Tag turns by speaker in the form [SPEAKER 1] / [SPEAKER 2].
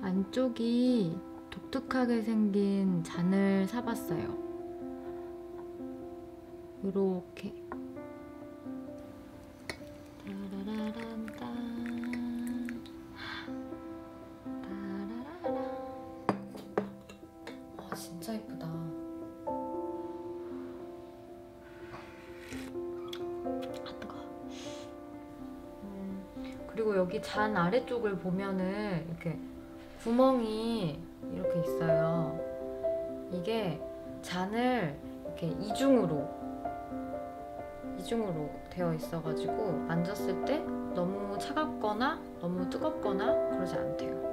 [SPEAKER 1] 안쪽이 독특하게 생긴 잔을 사봤어요. 이렇게. 아. 아. 음, 그리고 여기 잔 아래쪽을 보면은 이렇게 구멍이 이렇게 있어요. 이게 잔을 이렇게 이중으로 이중으로 되어 있어가지고 만졌을 때 너무 차갑거나 너무 뜨겁거나 그러지 않대요.